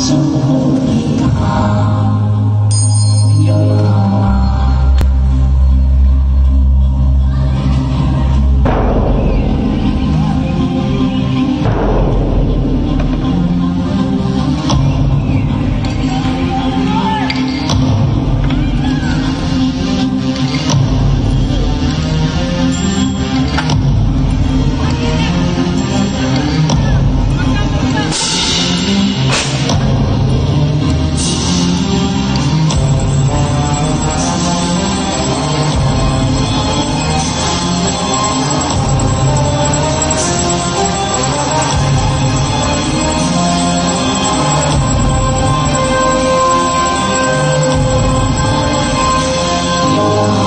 守护你好。Oh.